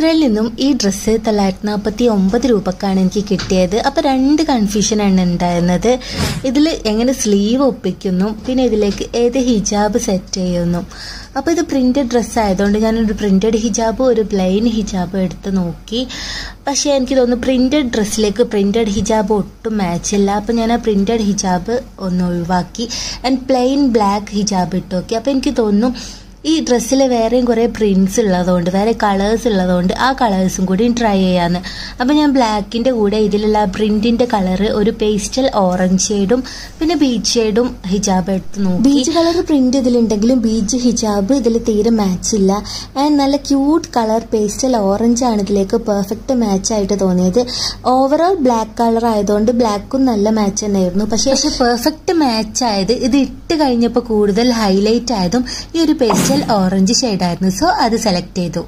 മിന്ത്രയിൽ നിന്നും ഈ ഡ്രസ്സ് തൊള്ളായിരത്തി നാൽപ്പത്തി ഒമ്പത് രൂപക്കാണ് എനിക്ക് കിട്ടിയത്. അപ്പോൾ രണ്ട് കൺഫ്യൂഷനാണ് ഉണ്ടായിരുന്നത്. ഇതിൽ എങ്ങനെ സ്ലീവ് ഒപ്പിക്കുന്നു പിന്നെ ഇതിലേക്ക് ഏത് ഹിജാബ് സെറ്റ് ചെയ്യുന്നു. അപ്പോൾ ഇത് പ്രിന്റഡ് ഡ്രസ്സ് ആയതുകൊണ്ട് ഞാനൊരു പ്രിന്റഡ് ഹിജാബും ഒരു പ്ലെയിൻ ഹിജാബും എടുത്ത് നോക്കി. പക്ഷേ എനിക്ക് തോന്നുന്നു പ്രിന്റഡ് ഡ്രസ്സിലേക്ക് പ്രിന്റഡ് ഹിജാബ് ഒട്ടും മാച്ച് ഇല്ല. അപ്പോൾ ഞാൻ ആ പ്രിന്റഡ് ഹിജാബ് ഒന്ന് ഒഴിവാക്കി. ആൻഡ് പ്ലെയിൻ ബ്ലാക്ക് ഹിജാബ് ഇട്ട് നോക്കി. അപ്പോൾ എനിക്ക് തോന്നുന്നു ഈ ഡ്രസ്സിൽ വേറെയും കുറേ പ്രിൻസ് ഉള്ളതുകൊണ്ട് വേറെ കളേഴ്സ് ഉള്ളതുകൊണ്ട് ആ കളേഴ്സും കൂടി ട്രൈ ചെയ്യാന്ന്. അപ്പം ഞാൻ ബ്ലാക്കിന്റെ കൂടെ ഇതിലുള്ള പ്രിന്റിന്റെ കളറ് ഒരു പേസ്റ്റൽ ഓറഞ്ച് ഷെയ്ഡും പിന്നെ ബീച്ച് ഷെയ്ഡും ഹിജാബ് എടുത്ത് നോക്കി. ബീച്ച് കളർ പ്രിന്റ് ഇതിലുണ്ടെങ്കിലും ബീച്ച് ഹിജാബ് ഇതിൽ തീരെ മാച്ച് ഇല്ല. ആൻഡ് നല്ല ക്യൂട്ട് കളർ പേസ്റ്റൽ ഓറഞ്ച് ആണ് ഇതിലേക്ക് പെർഫെക്റ്റ് മാച്ച് ആയിട്ട് തോന്നിയത്. ഓവറോൾ ബ്ലാക്ക് കളർ ആയതുകൊണ്ട് ബ്ലാക്കും നല്ല മാച്ച് തന്നെയായിരുന്നു. പക്ഷേ പക്ഷെ പെർഫെക്റ്റ് മാച്ച് ആയത് ഇത് ഇട്ട് കഴിഞ്ഞപ്പോൾ കൂടുതൽ ഹൈലൈറ്റ് ആയതും ഈ ഒരു പേസ്റ്റൽ ഓറഞ്ച് ഷെയ്ഡായിരുന്നു സോ അത് സെലക്ട് ചെയ്തു.